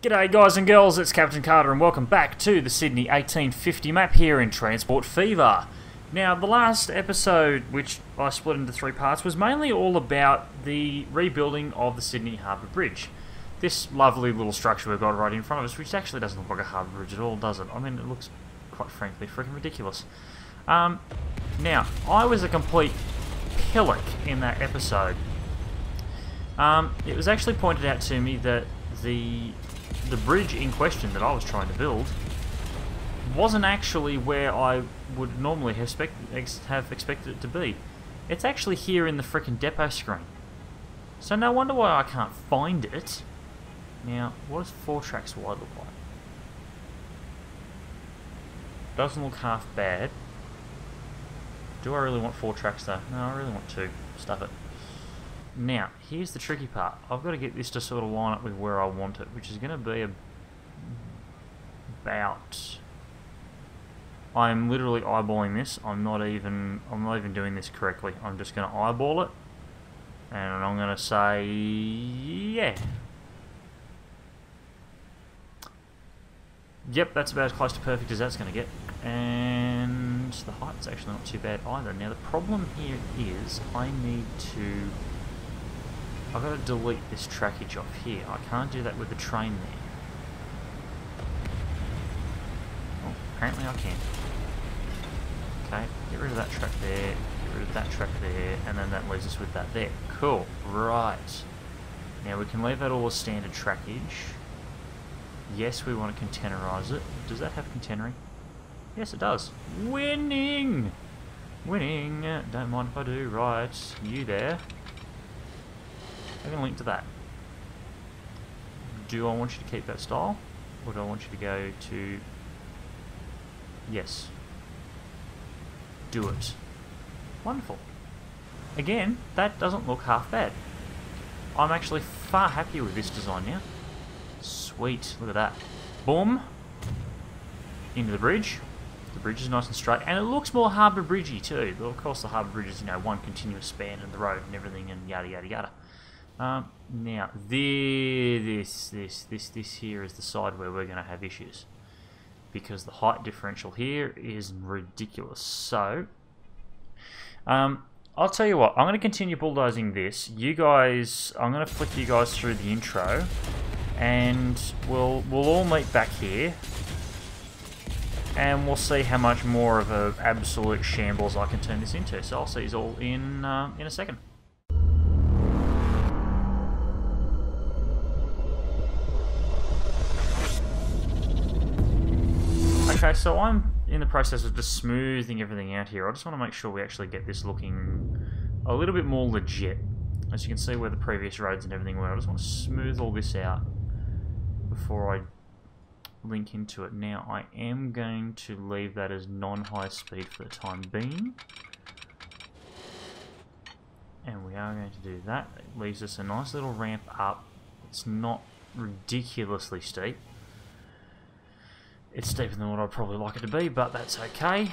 G'day guys and girls, it's Captain Karta and welcome back to the Sydney 1850 map here in Transport Fever. Now, the last episode, which I split into three parts, was mainly all about the rebuilding of the Sydney Harbour Bridge. This lovely little structure we've got right in front of us, which actually doesn't look like a harbour bridge at all, does it? I mean, it looks, quite frankly, freaking ridiculous. Um, now, I was a complete pillock in that episode. Um, it was actually pointed out to me that the the bridge in question that I was trying to build wasn't actually where I would normally have, expect, ex have expected it to be. It's actually here in the frickin' depot screen. So no wonder why I can't find it. Now, what does four tracks wide look like? Doesn't look half bad. Do I really want four tracks though? No, I really want two. Stuff it. Now, here's the tricky part. I've got to get this to sort of line up with where I want it, which is going to be a, about... I'm literally eyeballing this. I'm not even I'm not even doing this correctly. I'm just going to eyeball it. And I'm going to say, yeah. Yep, that's about as close to perfect as that's going to get. And the height's actually not too bad either. Now, the problem here is I need to I've got to delete this trackage off here. I can't do that with the train there. Well, apparently I can. Okay, get rid of that track there, get rid of that track there, and then that leaves us with that there. Cool, right. Now we can leave that all as standard trackage. Yes, we want to containerize it. Does that have containering? Yes, it does. Winning! Winning! Don't mind if I do. Right, you there. Going to link to that. Do I want you to keep that style? Or do I want you to go to... Yes. Do it. Wonderful. Again, that doesn't look half bad. I'm actually far happier with this design now. Sweet, look at that. Boom. Into the bridge. The bridge is nice and straight, and it looks more harbour bridgey too. Of course, the harbour bridge is, you know, one continuous span of the road and everything, and yada yada yada. Um, now, this, this, this, this here is the side where we're going to have issues. Because the height differential here is ridiculous. So, um, I'll tell you what, I'm going to continue bulldozing this. You guys, I'm going to flick you guys through the intro. And we'll, we'll all meet back here. And we'll see how much more of an absolute shambles I can turn this into. So I'll see you all in, uh, in a second. Okay, so I'm in the process of just smoothing everything out here. I just want to make sure we actually get this looking a little bit more legit. As you can see where the previous roads and everything were, I just want to smooth all this out before I link into it. Now, I am going to leave that as non-high speed for the time being. And we are going to do that. It leaves us a nice little ramp up. It's not ridiculously steep. It's steeper than what I'd probably like it to be, but that's okay.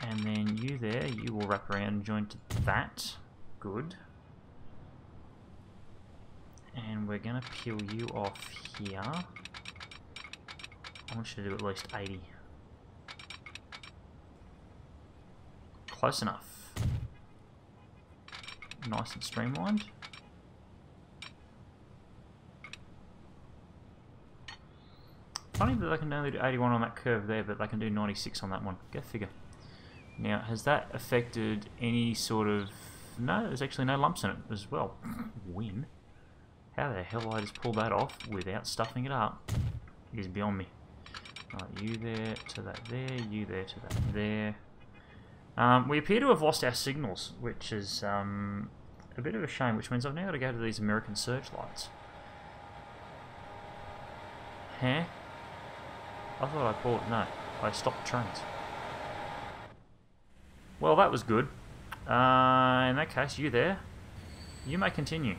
And then you there, you will wrap around and join to that. Good. And we're going to peel you off here. I want you to do at least 80. Close enough. Nice and streamlined. Funny that they can only do 81 on that curve there, but they can do 96 on that one. Go figure. Now, has that affected any sort of... No, there's actually no lumps in it as well. Win. How the hell I just pull that off without stuffing it up is beyond me. Right, you there to that there, you there to that there. Um, we appear to have lost our signals, which is um, a bit of a shame, which means I've now got to go to these American searchlights. Huh? I thought I bought... No, I stopped trains. Well, that was good. Uh, in that case, you there. You may continue.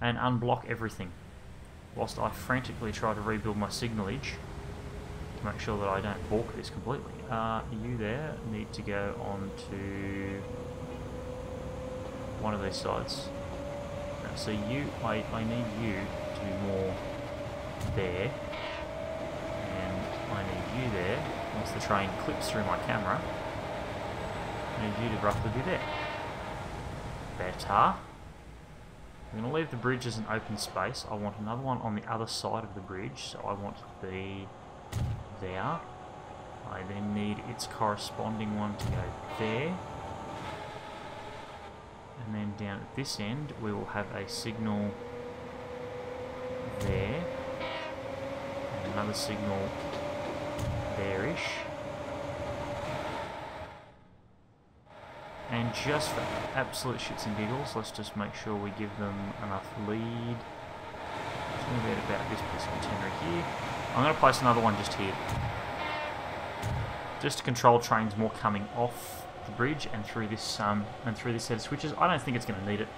And unblock everything. Whilst I frantically try to rebuild my signalage to make sure that I don't balk this completely. Uh, you there need to go on to one of these sides. So you, I, I need you to be more there. There. Once the train clips through my camera, I need you to roughly be there. Better. I'm going to leave the bridge as an open space. I want another one on the other side of the bridge, so I want to be there. I then need its corresponding one to go there. And then down at this end, we will have a signal there. And another signal there-ish. And just for absolute shits and giggles, let's just make sure we give them enough lead. A bit about this piece of container here. I'm going to place another one just here. Just to control trains more coming off the bridge and through this um and through this set of switches. I don't think it's going to need it,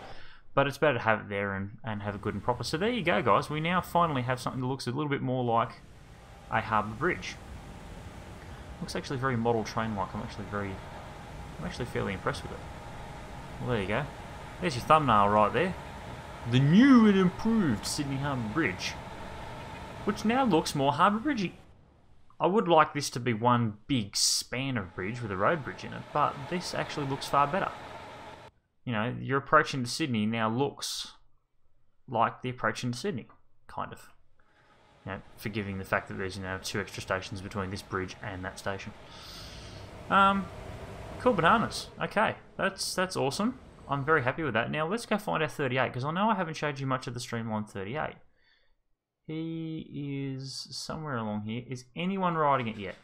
but it's better to have it there and, and have it good and proper. So there you go, guys. We now finally have something that looks a little bit more like a harbour bridge. Looks actually very model train-like. I'm actually very, I'm actually fairly impressed with it. Well, there you go. There's your thumbnail right there. The new and improved Sydney Harbour Bridge, which now looks more harbour bridgey. I would like this to be one big span of bridge with a road bridge in it, but this actually looks far better. You know, your approach into Sydney now looks like the approach into Sydney, kind of. You know, forgiving the fact that there's, you know, two extra stations between this bridge and that station. Um, cool bananas. Okay, that's that's awesome. I'm very happy with that. Now let's go find our 38, because I know I haven't showed you much of the Streamline 38. He is somewhere along here. Is anyone riding it yet?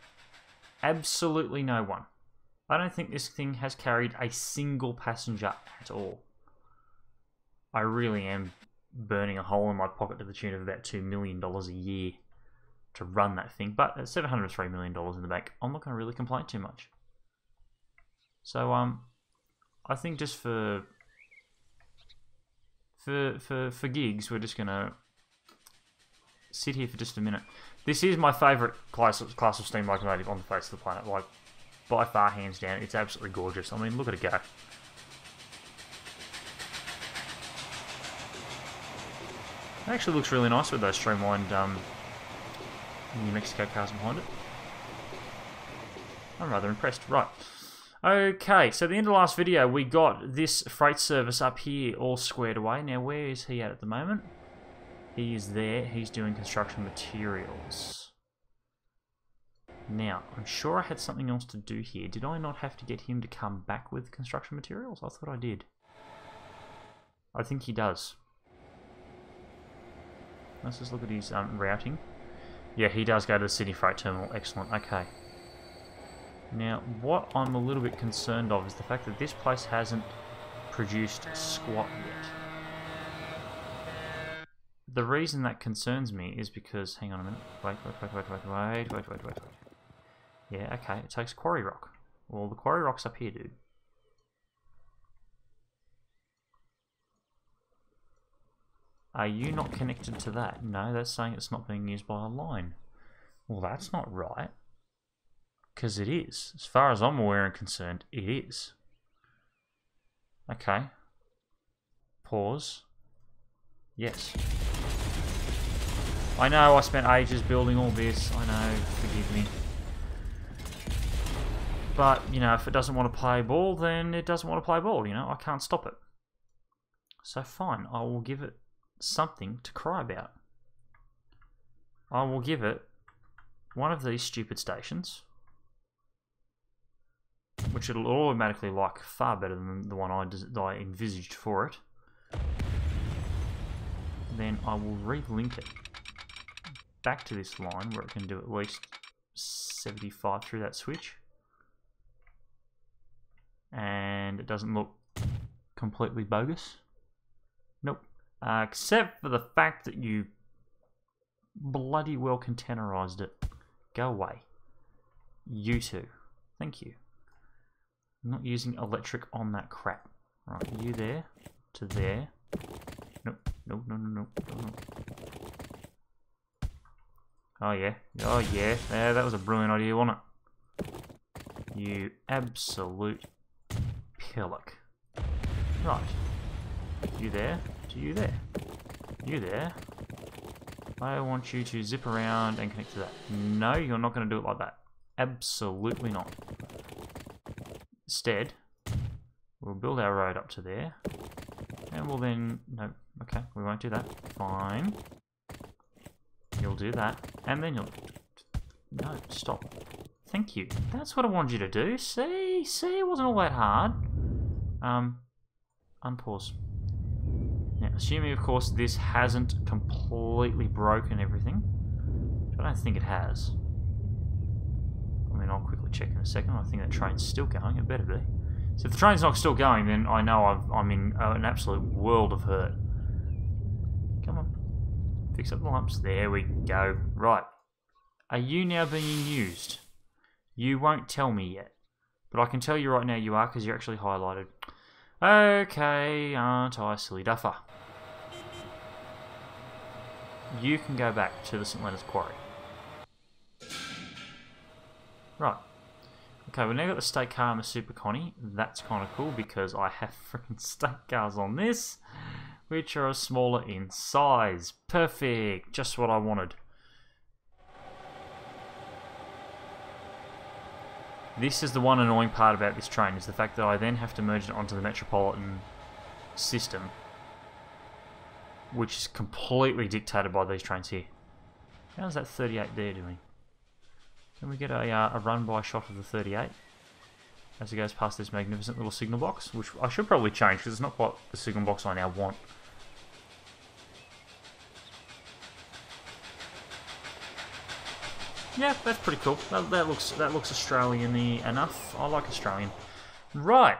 Absolutely no one. I don't think this thing has carried a single passenger at all. I really am burning a hole in my pocket to the tune of about $2 million a year to run that thing. But at $703 million in the bank, I'm not going to really complain too much. So, um, I think just for for for for gigs, we're just gonna sit here for just a minute. This is my favourite class of, class of steam locomotive on the face of the planet. Like by far, hands down, it's absolutely gorgeous. I mean, look at it go. It actually looks really nice with those streamlined um, New Mexico cars behind it. I'm rather impressed. Right. Okay, so the end of the last video, we got this freight service up here all squared away. Now, where is he at at the moment? He is there. He's doing construction materials. Now, I'm sure I had something else to do here. Did I not have to get him to come back with construction materials? I thought I did. I think he does. Let's just look at his um, routing. Yeah, he does go to the City Freight Terminal. Excellent. Okay. Now, what I'm a little bit concerned of is the fact that this place hasn't produced squat yet. The reason that concerns me is because, hang on a minute, wait, wait, wait, wait, wait, wait, wait, wait, wait. Yeah, okay, it takes quarry rock. Well, the quarry rock's up here, dude. Are you not connected to that? No, that's saying it's not being used by a line. Well, that's not right. Because it is. As far as I'm aware and concerned, it is. Okay. Pause. Yes. I know I spent ages building all this. I know, forgive me. But, you know, if it doesn't want to play ball, then it doesn't want to play ball, you know? I can't stop it. So fine, I will give it something to cry about. I will give it one of these stupid stations which it'll automatically like far better than the one I, I envisaged for it. Then I will relink it back to this line where it can do at least 75 through that switch. And it doesn't look completely bogus. Nope. Uh, except for the fact that you bloody well containerized it. Go away. You too. Thank you. I'm not using electric on that crap. Right, you there to there. Nope, no, no, no, no, no. Oh yeah, oh yeah, yeah, that was a brilliant idea, wasn't it? You absolute pillock. Right, you there, to you there, you there. I want you to zip around and connect to that. No, you're not going to do it like that. Absolutely not. Instead, we'll build our road up to there. And we'll then... No, okay, we won't do that. Fine. You'll do that. And then you'll... No, stop. Thank you. That's what I wanted you to do. See? See? It wasn't all that hard. Um, unpause. Assuming, of course, this hasn't completely broken everything. I don't think it has. I mean, I'll quickly check in a second. I think that train's still going. It better be. So if the train's not still going, then I know I've, I'm in uh, an absolute world of hurt. Come on. Fix up the lumps. There we go. Right. Are you now being used? You won't tell me yet. But I can tell you right now you are because you're actually highlighted. Okay, aren't I silly duffer? You can go back to the St. Leonard's Quarry. Right. Okay, we've now got the state car and the Super Connie. That's kind of cool because I have freaking state cars on this, which are smaller in size. Perfect. Just what I wanted. This is the one annoying part about this train, is the fact that I then have to merge it onto the Metropolitan system, which is completely dictated by these trains here. How's that 38 there doing? Can we get a, uh, a run-by shot of the 38 as it goes past this magnificent little signal box, which I should probably change because it's not quite the signal box I now want. Yeah, that's pretty cool. That, that looks that looks Australian-y enough. I like Australian. Right.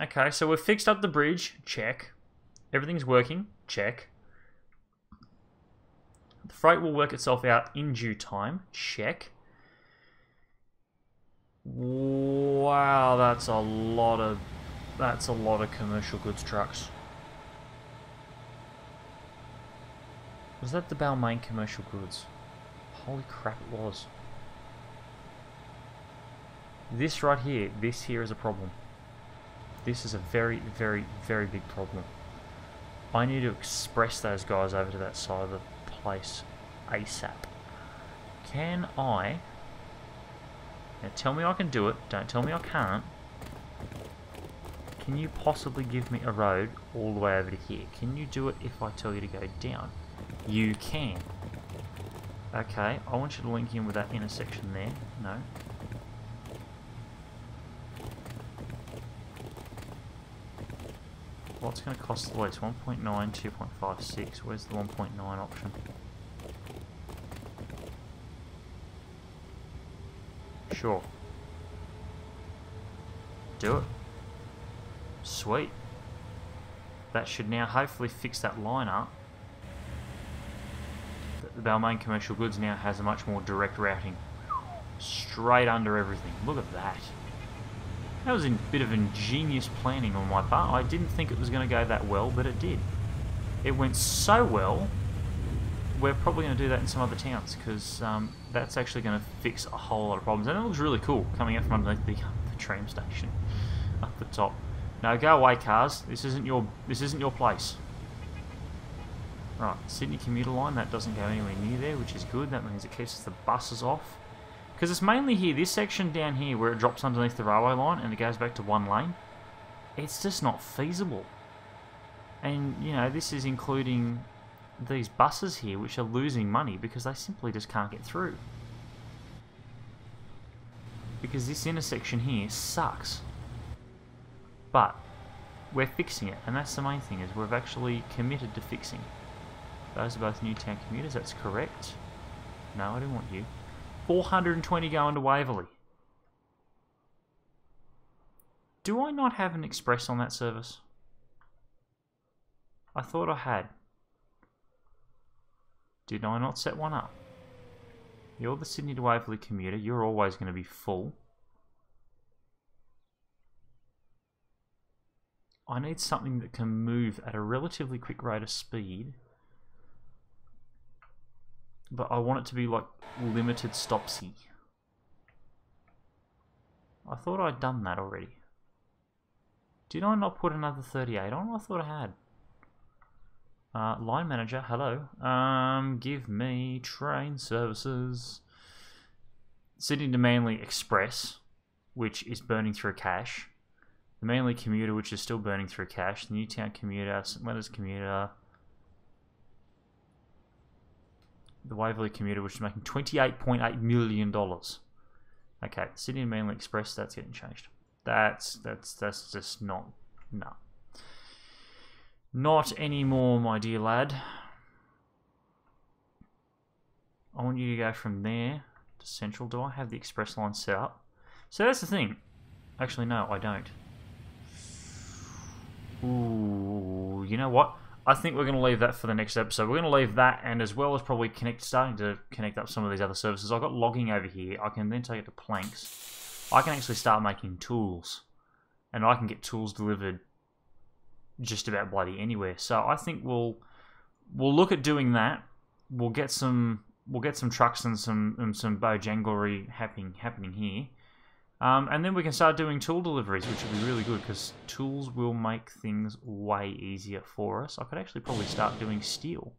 Okay, so we've fixed up the bridge. Check. Everything's working. Check. The freight will work itself out in due time. Check. Wow, that's a lot of that's a lot of commercial goods trucks. Was that the Balmain commercial goods? Holy crap, it was. This right here, this here is a problem. This is a very, very, very big problem. I need to express those guys over to that side of the place ASAP. Can I... Now tell me I can do it, don't tell me I can't. Can you possibly give me a road all the way over to here? Can you do it if I tell you to go down? You can. Okay, I want you to link in with that intersection there. No. What's going to cost the least? 1.9, 2.56. Where's the 1.9 option? Sure. Do it. Sweet. That should now hopefully fix that line up the Balmain Commercial Goods now has a much more direct routing. Straight under everything. Look at that. That was a bit of ingenious planning on my part. I didn't think it was going to go that well, but it did. It went so well, we're probably going to do that in some other towns, because um, that's actually going to fix a whole lot of problems. And it looks really cool, coming out from underneath the, the tram station up the top. Now go away, cars. This isn't your this isn't your place. Right, Sydney commuter line, that doesn't go anywhere near there, which is good. That means it keeps the buses off. Because it's mainly here, this section down here where it drops underneath the railway line and it goes back to one lane. It's just not feasible. And, you know, this is including these buses here, which are losing money because they simply just can't get through. Because this intersection here sucks. But, we're fixing it, and that's the main thing, is we've actually committed to fixing those are both Newtown commuters, that's correct. No, I don't want you. 420 going to Waverley. Do I not have an express on that service? I thought I had. Did I not set one up? You're the Sydney to Waverley commuter. You're always going to be full. I need something that can move at a relatively quick rate of speed but I want it to be like limited stopsy. I thought I'd done that already. Did I not put another 38 on? I thought I had. Uh, line manager, hello. Um, give me train services. Sydney to Manly Express, which is burning through cash. The Manly commuter, which is still burning through cash. The Newtown commuter, St Leonard's commuter. The Waverley commuter, which is making $28.8 million. Okay, Sydney and Manly Express, that's getting changed. That's that's that's just not no. Not anymore, my dear lad. I want you to go from there to Central. Do I have the express line set up? So that's the thing. Actually, no, I don't. Ooh, you know what? I think we're going to leave that for the next episode. We're going to leave that, and as well as probably connect, starting to connect up some of these other services. I've got logging over here. I can then take it to planks. I can actually start making tools, and I can get tools delivered just about bloody anywhere. So I think we'll we'll look at doing that. We'll get some we'll get some trucks and some and some bojanglery happening happening here. Um, and then we can start doing tool deliveries, which would be really good because tools will make things way easier for us. I could actually probably start doing steel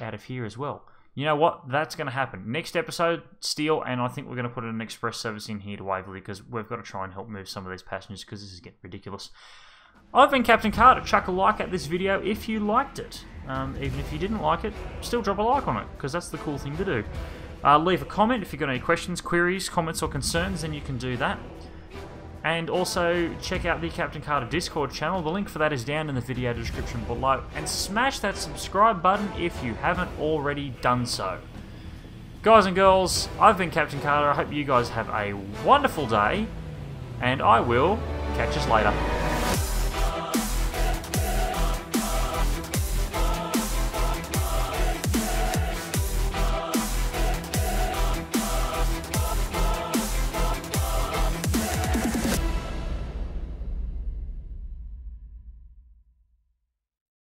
out of here as well. You know what? That's going to happen. Next episode, steel, and I think we're going to put an express service in here to Waverley because we've got to try and help move some of these passengers because this is getting ridiculous. I've been Captain Karta. Chuck a like at this video if you liked it. Um, even if you didn't like it, still drop a like on it, because that's the cool thing to do. Uh, leave a comment if you've got any questions, queries, comments, or concerns, then you can do that. And also check out the Captain Karta Discord channel. The link for that is down in the video description below. And smash that subscribe button if you haven't already done so. Guys and girls, I've been Captain Karta. I hope you guys have a wonderful day. And I will catch us later.